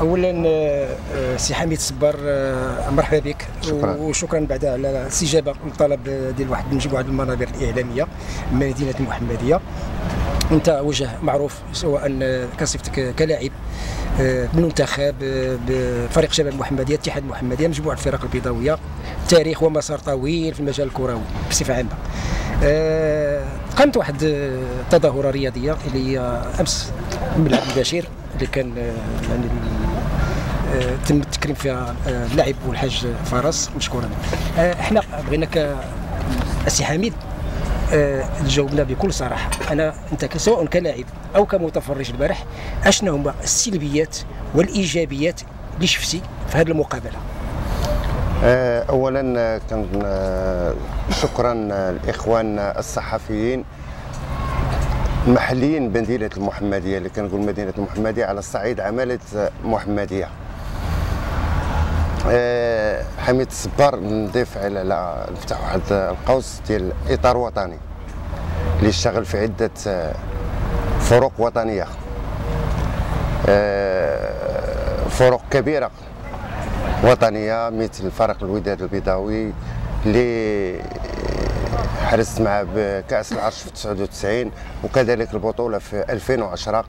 اولا آه، سي حميد صبار آه، مرحبا بك. شكرا. وشكرا بعد على الاستجابه للطلب ديال واحد مجموعة المنابر الإعلامية من مدينة المحمديه أنت وجه معروف سواء كصفتك كلاعب آه، بالمنتخب آه، بفريق شباب المحمديه اتحاد المحمديه مجموعة الفرق البيضاوية تاريخ ومسار طويل في المجال الكروي بصفة عامة. آه، قامت واحد آه، التظاهره رياضية اللي هي أمس الملعب البشير اللي كان آه، يعني آه، تم التكريم فيها آه، اللاعب والحاج فرس مشكورا. آه، إحنا بغيناك السي حميد آه، تجاوبنا بكل صراحة. أنا أنت سواء كلاعب أو كمتفرج البارح اشنا هما السلبيات والإيجابيات اللي شفتي في هذه المقابلة؟ آه، اولا آه، كان آه، شكرا آه، الإخوان آه، الصحفيين المحليين بمدينة المحمدية اللي كنقول مدينة المحمدية على الصعيد عماله آه، محمدية. آه، حميد الصبار نضيف على نفتح واحد القوس ديال إطار وطني اللي اشتغل في عدة آه، فروق وطنية. آه، فروق كبيرة وطنية مثل فريق الوداد البيضاوي اللي حرزت معه بكاس العرش في 99 وكذلك البطولة في 2010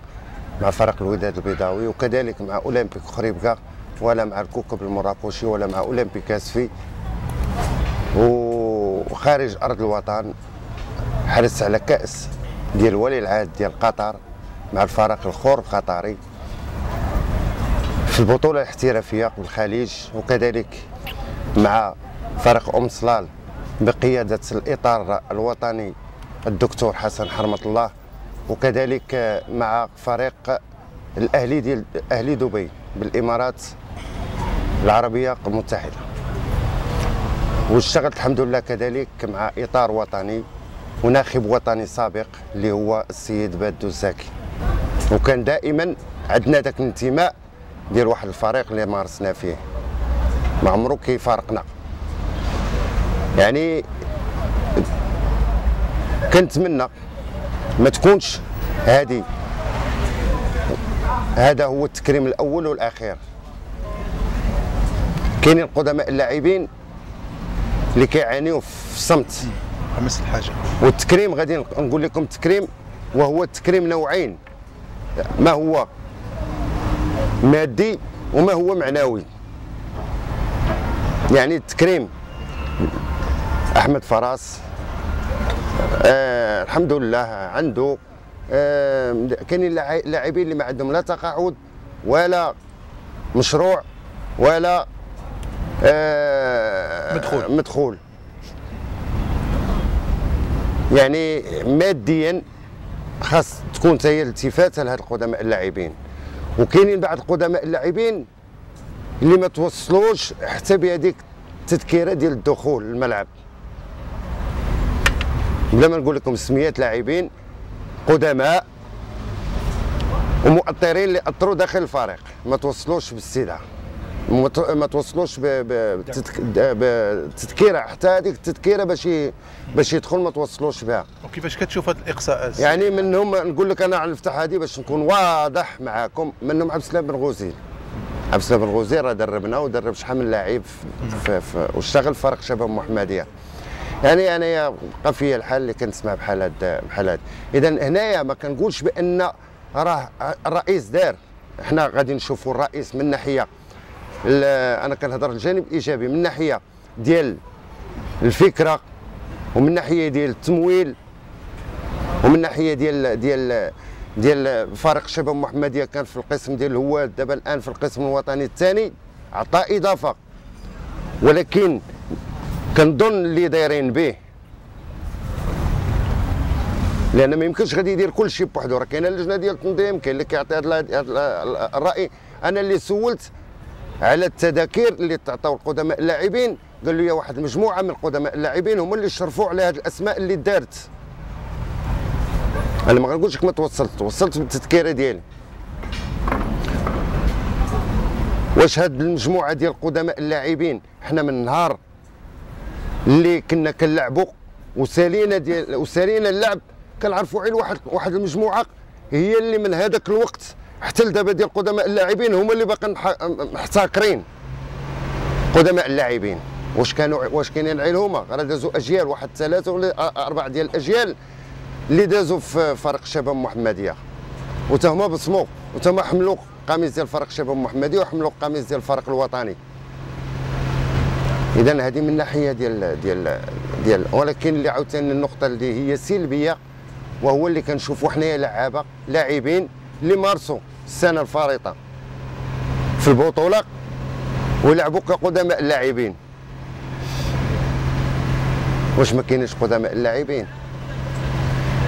مع فريق الوداد البيضاوي وكذلك مع أولمبيك خريبكا ولا مع الكوكب المراكشي ولا مع أولمبيك اسفي وخارج أرض الوطن حرزت على كأس ديال ولي العهد ديال قطر مع الفريق الخور القطري في البطولة الاحترافية بالخليج وكذلك مع فريق أم صلال. بقيادة الإطار الوطني الدكتور حسن حرمة الله وكذلك مع فريق الأهلي ديال أهلي دبي بالإمارات العربية المتحدة. واشتغلت الحمد لله كذلك مع إطار وطني وناخب وطني سابق اللي هو السيد بادو الزاكي وكان دائما عندنا ذاك الانتماء ديال واحد الفريق اللي مارسنا فيه. ما عمرو كيفارقنا. يعني كنتمنى ما تكونش هذه هذا هو التكريم الأول والأخير. كاينين قدماء اللاعبين اللي كيعانيوا في الصمت. خمس الحاجة. والتكريم غادي نقول لكم التكريم وهو التكريم نوعين. ما هو مادي وما هو معنوي. يعني التكريم أحمد فراس. آه الحمد لله عنده. آه كاينين لاعبين اللي ما عندهم لا تقاعد ولا مشروع ولا آه مدخول. مدخول. يعني ماديا خاص تكون هي التفاته لهاد القدماء اللاعبين. وكاينين بعض القدماء اللاعبين اللي ما توصلوش حتى بهذيك التذكيره ديال الدخول للملعب. بلا ما نقول لكم سميات لاعبين قدماء ومؤطرين اللي اثروا داخل الفريق. ما توصلوش باستدعاء ما تو- ما توصلوش ب- ب- بتذك- بتذكيره حتى هذيك التذكيره باش باش يدخل ما توصلوش بها. وكيفاش كتشوف هذه الاقصاءات يعني منهم نقول لك أنا على نفتح هذه باش نكون واضح معاكم. منهم عبد السلام بن غوزيل عبد السلام بن غوزيل راه دربنا ودرب شحال من لاعب واشتغل في فريق شباب محمدية. يعني انايا بقى فيا الحال اللي كنسمع بحال هاد بحال هاد. اذا هنايا ما كنقولش بأن راه الرئيس دار إحنا غادي نشوفوا الرئيس من ناحية أنا كنهضر الجانب الإيجابي من ناحية ديال الفكرة ومن ناحية ديال التمويل ومن ناحية ديال ديال ديال فريق شباب محمديه كان في القسم ديال الهواد دابا الآن في القسم الوطني الثاني عطى إضافة. ولكن كنظن اللي دايرين به لأن ما يمكنش غادي يدير كل شيء بوحدو راه كاينة اللجنة ديال التنظيم كاين اللي كيعطي هذا ال- هذا الرأي. أنا اللي سولت على التذاكير اللي تعطاو القدماء اللاعبين قال لي واحد المجموعه من القدماء اللاعبين هما اللي شرفوا على هذه الأسماء اللي دارت. أنا ما غنقولش لك ما توصلت وصلت بالتذكيرة ديالي. واش هاد المجموعة ديال قدماء اللاعبين؟ حنا من النهار اللي كنا كنلعبوا وسالينا ديال وسالينا اللعب كنعرفوا غير واحد واحد المجموعة هي اللي من هذاك الوقت حتى لدابا ديال قدماء اللاعبين هما اللي باقي مح- محتكرين. قدماء اللاعبين. واش كانوا واش كاينين عيلهما راه دازوا أجيال واحد ثلاثة ولا أربعة ديال الأجيال اللي دازوا في فريق الشباب المحمديه وتهما بصموا وتهما حملوا قميص ديال فريق الشباب المحمديه وحملوا قميص ديال الفريق الوطني. اذا هذه من ناحية ديال ديال ديال ولكن اللي عاوتاني النقطة اللي هي سلبيه وهو اللي كنشوفوا حنايا لعابه لاعبين اللي مارسوا السنة الفارطه في البطولة ويلعبوا كقدماء اللاعبين. واش ما كاينش قدماء اللاعبين؟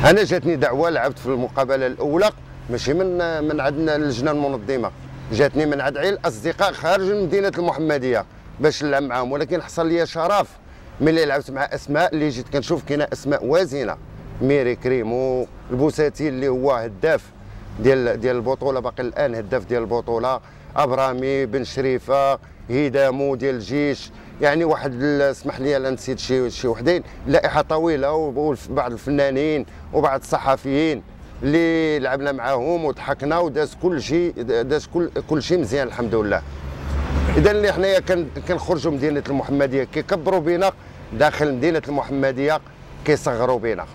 أنا جاتني دعوة لعبت في المقابلة الأولى ماشي من من عندنا اللجنة المنظمة جاتني من عند عيل أصدقاء خارج مدينة المحمدية. باش نلعب معاهم. ولكن حصل لي شرف ملي لعبت مع أسماء اللي جيت كنشوف كاينة أسماء وازنة. ميري كريمو البوساتي اللي هو هداف ديال ديال البطولة باقي الآن هداف ديال البطولة. أبرامي بن شريفة هيدامو ديال الجيش. يعني واحد اسمح لي أنا نسيت شي شي وحدين. لائحة طويلة وبعض الفنانين وبعض الصحفيين اللي لعبنا معاهم وضحكنا وداز كل شيء داز كل كل شيء مزيان الحمد لله. إذا اللي حنايا كن- كنخرجوا مدينة المحمدية كيكبروا بينا داخل مدينة المحمدية كيصغروا بينا.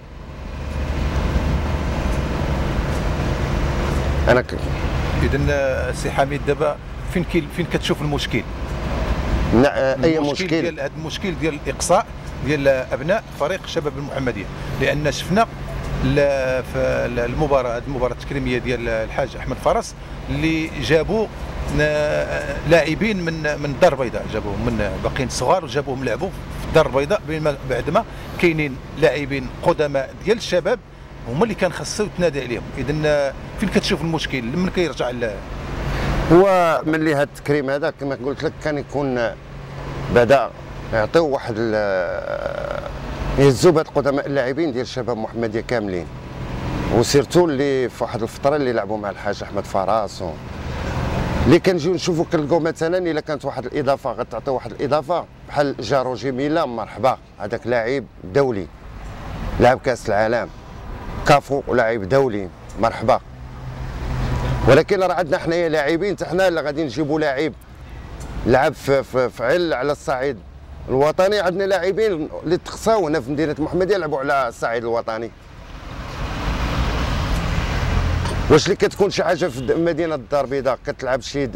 أنا ك... اذا سي حميد دابا فين كي فين كتشوف المشكل؟ أي مشكل ديال هذا المشكل ديال الإقصاء ديال أبناء فريق شباب المحمدية. لأن شفنا في المباراة هذه المباراة التكريمية ديال الحاج أحمد فرس اللي جابوا لاعبين من من الدار البيضاء جابوهم من باقيين صغار وجابوهم لعبوا في الدار البيضاء بعد ما كاينين لاعبين قدماء ديال الشباب هما اللي كان خاصو تنادي عليهم. اذا فين كتشوف المشكل؟ من كيرجع ل- هو ملي هذا التكريم هذا كما قلت لك كان يكون بدا يعطيو واحد يهزوا بهاد قدماء اللاعبين ديال الشباب محمدية كاملين. وسيرتو اللي في واحد الفترة اللي لعبوا مع الحاج أحمد فراس و... اللي كنجيو نشوفوا كنلقاو مثلا إلا كانت واحد الإضافة غتعطي واحد الإضافة بحال جارو جميله مرحبا. هذاك لاعب دولي. لعب كأس العالم. كافو لاعب دولي. مرحبا. ولكن راه عندنا حنايا لاعبين حتى حنا اللي غادي نجيبوا لاعب. لعب في, في, في عل على الصعيد الوطني. عندنا لاعبين اللي تخصاو هنا في مدينة محمدية يلعبوا على الصعيد الوطني. واش اللي كتكون شي حاجة في مدينة الدار البيضاء؟ كتلعب شي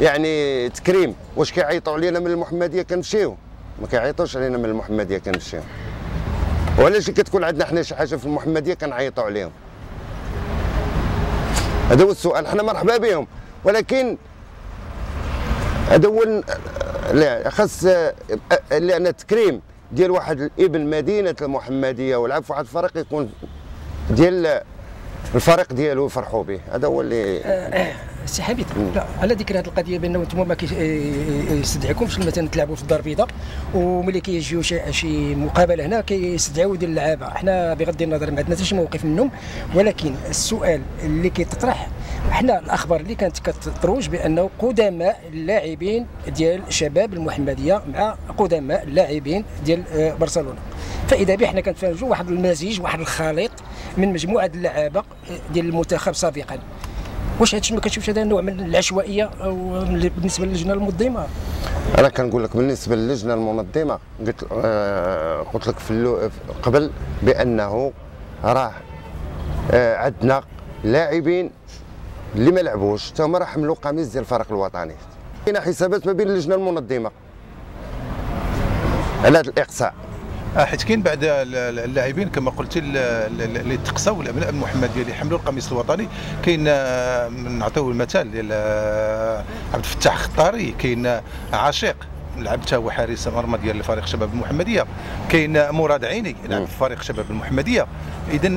يعني تكريم. واش كيعيطوا علينا من المحمدية كنمشيو؟ ما كيعيطوش علينا من المحمدية كنمشيو. وعلاش كتكون عندنا حنا شي حاجة في المحمدية كنعيطوا عليهم؟ هذا هو السؤال. حنا مرحبا بهم. ولكن هذا هو لا خاص لأن التكريم ديال واحد الابن مدينة المحمدية ولعب في واحد الفريق يكون ديال الفريق ديالو يفرحوا به. هذا هو اللي سي حميد لا على ذكر هذه القضية بأنه أنتم ما كيستدعيكمش مثلا تلعبوا في الدار البيضاء وملي كيجيو شي شي مقابلة هنا كيستدعيو ديال اللعابة. حنا بغض النظر ما عندنا حتى شي موقف منهم ولكن السؤال اللي كيتطرح حنا الأخبار اللي كانت كتروج بأنه قدماء اللاعبين ديال شباب المحمدية مع قدماء اللاعبين ديال آه، برشلونة. فإذا به حنا كنتفرجوا واحد المزيج واحد الخليط من مجموعة اللعابة ديال المنتخب سابقا. واش هادشي ما كتشوفش هذا نوع من العشوائية بالنسبة للجنة المنظمة؟ أنا كنقول لك بالنسبة للجنة المنظمة قلت آه قلت لك في قبل بأنه راه آه عندنا لاعبين اللي ما لعبوش حتى هما راه حملوا قميص ديال الفريق الوطني. كاينة حسابات ما بين اللجنة المنظمة على هذا الإقصاء. حيت كاين بعد ال- ال- اللاعبين كما ال- اللي تقصاو الأبناء المحمديه اللي حملوا القميص الوطني. كاين آه، نعطيو المثال ديال آه، عبد الفتاح خطاري كاين آه، عاشق لعب حتى هو حارس مرمى ديال فريق شباب المحمدية. كاين آه، مراد عيني لعب في فريق شباب المحمدية. اذا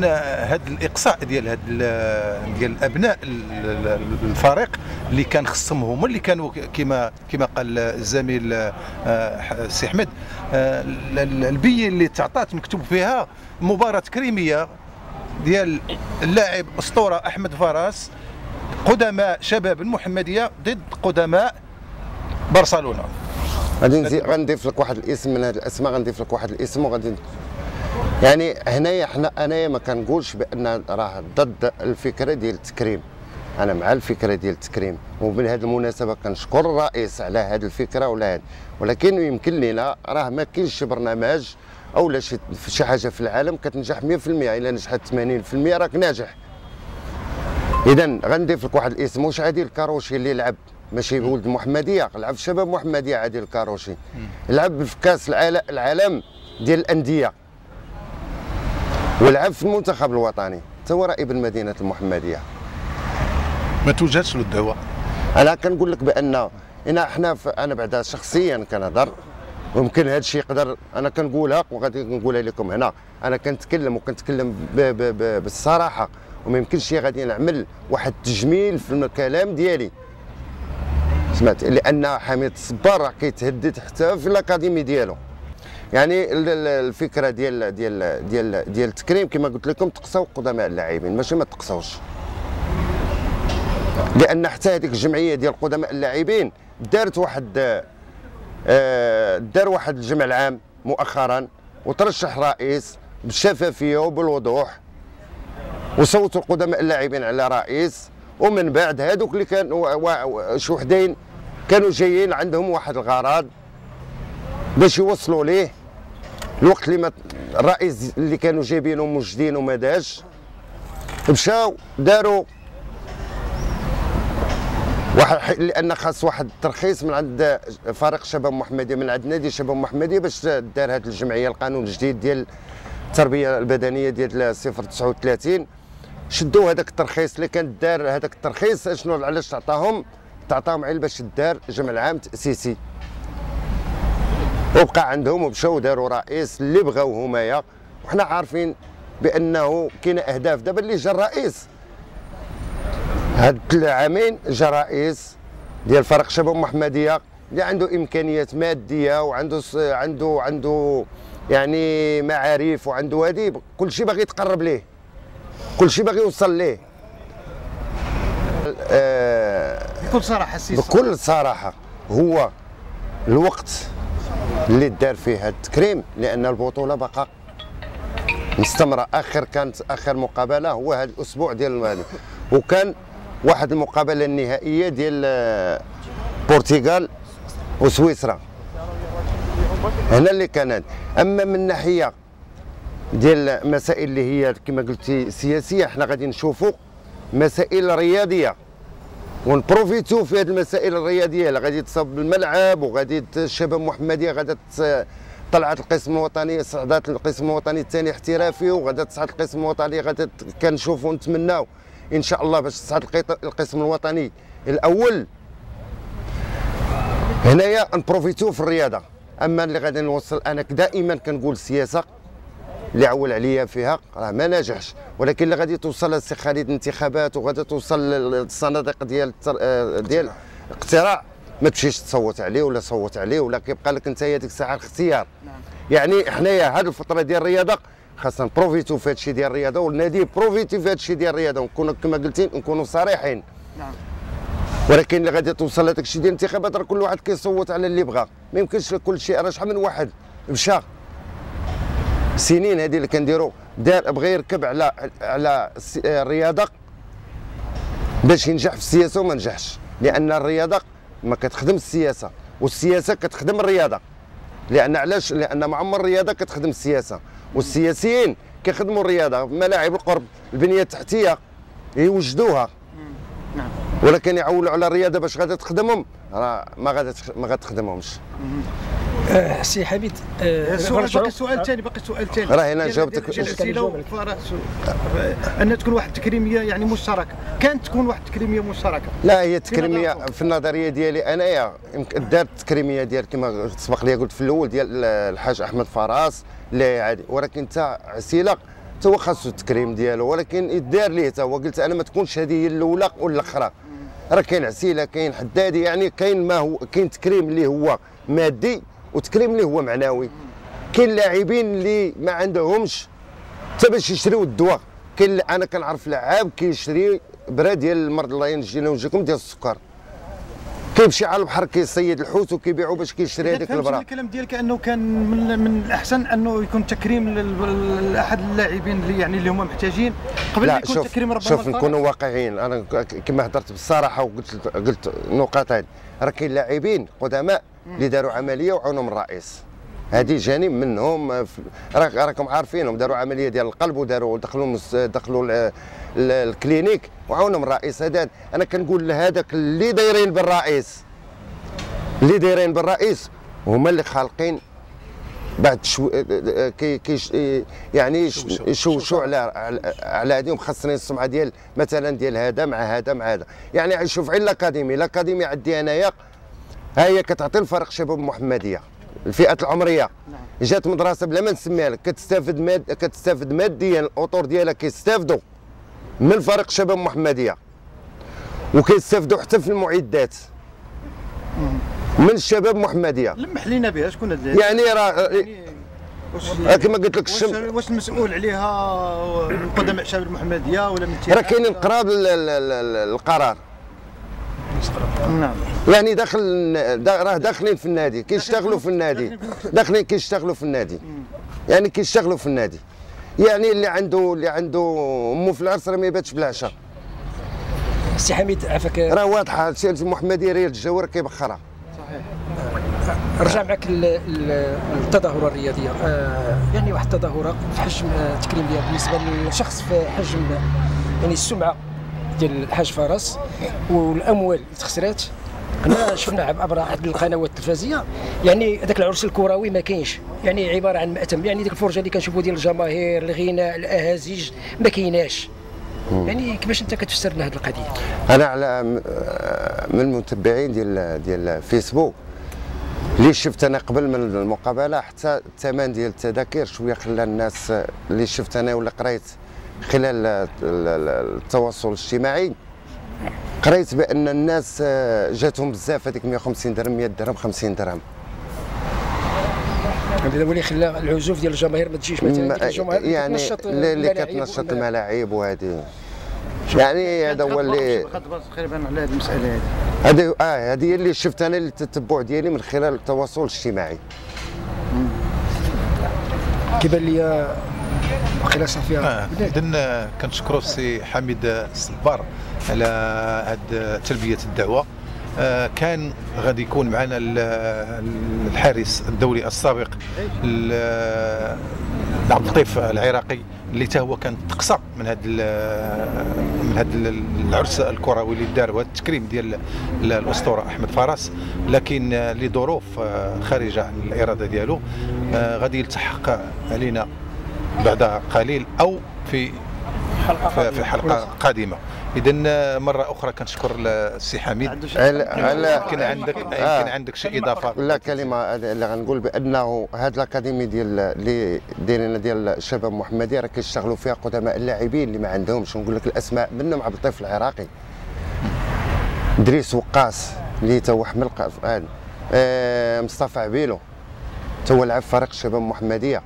هذا الإقصاء ديال هاد ال- ديال أبناء ال- ال- الفريق اللي كان خصهم هما اللي كانوا كما كما قال الزميل آه، سي احمد آه، ال- ال- البيه اللي تعطات مكتوب فيها مباراة كريمية ديال اللاعب أسطورة أحمد فراس قدماء شباب المحمدية ضد قدماء برشلونة. غادي نزيد غنضيف لك واحد الاسم من هذه الأسماء غنضيف لك واحد الاسم وغادي يعني هنايا حنا أنايا ما كنقولش بأن راه ضد الفكرة ديال التكريم. أنا مع الفكرة ديال التكريم ومن هذه المناسبة كنشكر الرئيس على هذه الفكرة ولا هذه ولكن يمكن لنا راه ما كاينش شي برنامج أو شي شي حاجة في العالم كتنجح 100% إلا نجحت 80% راك ناجح. اذا غنضيف لك واحد الاسم واش عادل الكاروشي اللي لعب ماشي ولد المحمديه لعب في شباب محمديه عادل الكاروشي. لعب في كاس العالم ديال الأندية. ولعب في المنتخب الوطني. حتى هو رائب المدينة المحمدية. ما توجدش له الدعوه أنا كنقول لك بأن انا إحنا أنا بعدا شخصيا كنهضر. ويمكن هذا الشيء يقدر أنا كنقولها وغادي نقولها لكم هنا. أنا كنتكلم وكنتكلم ب ب ب بالصراحة. وما يمكنش غادي نعمل واحد التجميل في الكلام ديالي. سمعت لأن حميد الصبار راه كيتهدد حتى في الأكاديمي ديالو. يعني الفكرة ديال ديال ديال ديال التكريم كما قلت لكم تقصوا قدماء اللاعبين ماشي ما تقصوش لأن حتى هذيك الجمعية ديال قدماء اللاعبين دارت واحد آه، دار واحد الجمع العام مؤخرا وترشح رئيس بالشفافية وبالوضوح. وصوتوا القدماء اللاعبين على رئيس. ومن بعد هذوك اللي كانوا شي وحدين كانوا جايين عندهم واحد الغرض باش يوصلوا ليه الوقت اللي ما الرئيس اللي كانوا جايبينه موجدين وما داش. مشاو داروا واحد لأن خاص واحد الترخيص من عند فريق شباب محمديه من عند نادي شباب محمديه باش دار هذه الجمعية القانون الجديد ديال التربية البدنية ديال 039 شدوا هذاك الترخيص اللي كان دار هذاك الترخيص شنو علاش تعطاهم تعطاهم على باش دار جمع العام تاسيسي وبقى عندهم ومشاو داروا رئيس اللي بغاو همايا وحنا عارفين بأنه كاين أهداف. دابا اللي جا الرئيس. هاد العامين جا رئيس ديال فريق شباب محمدية اللي عنده إمكانيات مادية وعنده عنده عنده يعني معارف وعنده هذه كل شيء باغي يتقرب ليه. كل شيء باغي يوصل ليه. آه بكل صراحة السيسي بكل صراحة هو الوقت اللي دار فيه هذا التكريم لأن البطولة بقى مستمرة. آخر كانت آخر مقابلة هو هذا الأسبوع ديال هذا وكان واحد المقابلة النهائية ديال البرتغال وسويسرا. هنا اللي كانت. أما من ناحية ديال مسائل اللي هي كما قلتي سياسية إحنا غادي نشوفوا مسائل رياضية. ونبروفيتو في هذه المسائل الرياضية. اللي غادي تصب بالملعب وغادي الشباب محمديه غادا طلعت القسم الوطني صعدات القسم الوطني الثاني احترافي وغادا تصعد القسم الوطني غادا كنشوفوا ونتمناو إن شاء الله باش تصعد القسم الوطني الأول. هنايا نبروفيتو في الرياضة. أما اللي غادي نوصل أنا دائما كنقول السياسة. اللي عول عليا فيها راه ما نجحش. ولكن اللي غادي توصل السي خالد الانتخابات وغادي توصل للصناديق ديال آه، ديال اقتراع. ما تمشيش تصوت عليه ولا صوت عليه ولا كيبقى لك انت هذيك الساعة الاختيار. نعم. يعني حنايا هذه الفترة ديال الرياضة خاصنا نبروفيتو في هذا الشيء ديال الرياضة والنادي بروفيتي في هذا الشيء ديال الرياضة. ونكونوا كما قلتي نكونوا صريحين. نعم. ولكن اللي غادي توصل لهذاك الشيء ديال الانتخابات راه كل واحد كيصوت على اللي بغى ما يمكنش كل شيء راه شحال من واحد مشى. سنين هذه اللي كنديروا دار بغى يركب على على الرياضة باش ينجح في السياسة وما نجحش. لأن الرياضة ما كتخدم السياسة والسياسة كتخدم الرياضة. لأن علاش؟ لأن مع عمر الرياضة كتخدم السياسة والسياسيين كيخدموا الرياضة. ملاعب القرب البنية التحتية يوجدوها. نعم. ولكن يعولوا على الرياضة باش غادي تخدمهم راه ما غادي ما غاتخدمهمش آه سي حميد آه سؤال باقي سؤال ثاني باقي سؤال ثاني. راه هنا جاوبتك أن تكون واحد التكريميه يعني مشتركة. كانت تكون واحد التكريميه مشتركة. لا هي التكريميه في النظرية ديالي أنايا. دارت التكريميه ديال كما سبق لي قلت في الأول ديال الحاج أحمد فراس. لا عادي. ولكن انت عسيله هو خاصو التكريم ديالو. ولكن يدار ليه حتى هو. قلت أنا ما تكونش هذه هي الأولى ولا الأخرى. راه كاين عسيلة كاين حدادي يعني كاين ما هو كاين تكريم اللي هو مادي. وتكريم اللي هو معنوي؟ كاين لاعبين اللي ما عندهمش حتى باش يشريو الدواء. كاين أنا كنعرف لعاب كيشري برا ديال المرض الله ينجينا وينجيكم ديال السكر. كيمشي على البحر كيصيد الحوت وكيبيعوا باش كيشري هذيك البرا الكلام ديالك أنه كان من, من الأحسن أنه يكون تكريم لأحد اللاعبين اللي يعني اللي هما محتاجين. قبل ما لا يكون شوف تكريم ربما شوف. نكونوا واقعيين. أنا كما هضرت بالصراحة وقلت قلت نقطتين راه كاين لاعبين قدماء اللي داروا عملية وعاونهم الرئيس هذه جانب منهم آه، راكم عارفينهم داروا عملية ديال القلب وداروا دخلوا دخلوا ال- ال- الكلينيك وعاونهم الرئيس هذا أنا كنقول لهذاك اللي دايرين بالرئيس. اللي دايرين بالرئيس هما اللي خالقين بعد شو كي كي يعني يشوشوا. على على- هذه ومخسرين السمعة ديال مثلا ديال هذا مع هذا مع هذا. يعني شوف عين الاكاديمي الاكاديمي عندي أنايا ها هي كتعطي الفرق شباب المحمديه الفئات العمرية. جات مدرسة بلا ما نسميها لك كتستافد ماد كتستافد ماديا الاطر ديالها كيستافدوا من فريق شباب المحمديه وكيستافدوا حتى في المعدات. من الشباب المحمديه لمح لينا بها شكون هذا يعني راه واش كما قلت لك الشم واش المسؤول عليها من قدماء الشباب المحمدية ولا من راه؟ كاينين قراب ال- ال- ال- القرار. نعم. يعني داخل دا- راه داخلين في النادي كيشتغلوا في النادي. داخلين كيشتغلوا في النادي. يعني كيشتغلوا في النادي. يعني اللي عنده اللي عنده امه في العرس راه ما يباتش بالعشاء. سي حميد عفاك راه واضحة الشيء المحمدي ريال الجوهر كيبخرها. رجع معك ال- ال- التظاهرة الرياضيه آه، يعني واحد التظاهرة في حجم آه، تكريم ديال بالنسبة للشخص في حجم يعني السمعة. ديال الحاج فارس والأموال اللي تخسرات. حنا شفنا عبر احد القنوات التلفزيونية. يعني هذاك العرس الكروي ما كاينش. يعني عبارة عن مأتم. يعني ديك الفرجة اللي كنشوفوا ديال الجماهير الغناء الأهازيج ما كايناش. يعني كيفاش أنت كتفسر لنا هذه القضية؟ أنا على آه، من المتبعين ديال ديال فيسبوك اللي شفت أنا قبل من المقابلة حتى الثمن ديال التذاكر شوية خلى الناس اللي شفت أنا ولا قريت خلال ال- ال- التواصل الاجتماعي. قريت بأن الناس آه، جاتهم بزاف هذيك 150 درهم 100 درهم 50 درهم. هذا هو اللي خلى العزوف ديال الجماهير ما تجيش مثلا الجماهير اللي يعني اللي كتنشط الملاعب وهذه. يعني هذا هو اللي تقريبا على هذه المسألة هذه. هذه آه هذه اللي شفت أنا التتبع ديالي من خلال التواصل الاجتماعي. كيبان لي واقيلا صافي آه، اذا كنشكروا السي حميد الصبار على هاد تلبية الدعوة. آه، كان غادي يكون معنا ال- الحارس الدولي السابق ال- عبد اللطيف العراقي اللي تا هو كان تقصى من هاد من هاد ال- العرس الكروي اللي دار وهذا التكريم ديال ال- الأسطورة أحمد فارس لكن لظروف خارجة عن الإرادة ديالو آه، غادي يلتحق علينا بعد قليل أو في في في حلقة قادمة. اذا مرة أخرى كنشكر السي حميد. على على يمكن عندك آه. يمكن عندك شي إضافة. لا كلمة اللي غنقول بأنه هاد الأكاديمي ديال اللي دايرين ديال الشباب المحمدي راه كيشتغلوا فيها قدماء اللاعبين اللي ما عندهمش. نقول لك الأسماء منهم عبد اللطيف العراقي. دريس وقاص اللي تا هو حمل هذا آه مصطفى عبيلو. تا هو لعب فريق الشباب المحمديه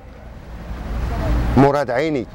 مراد عيني.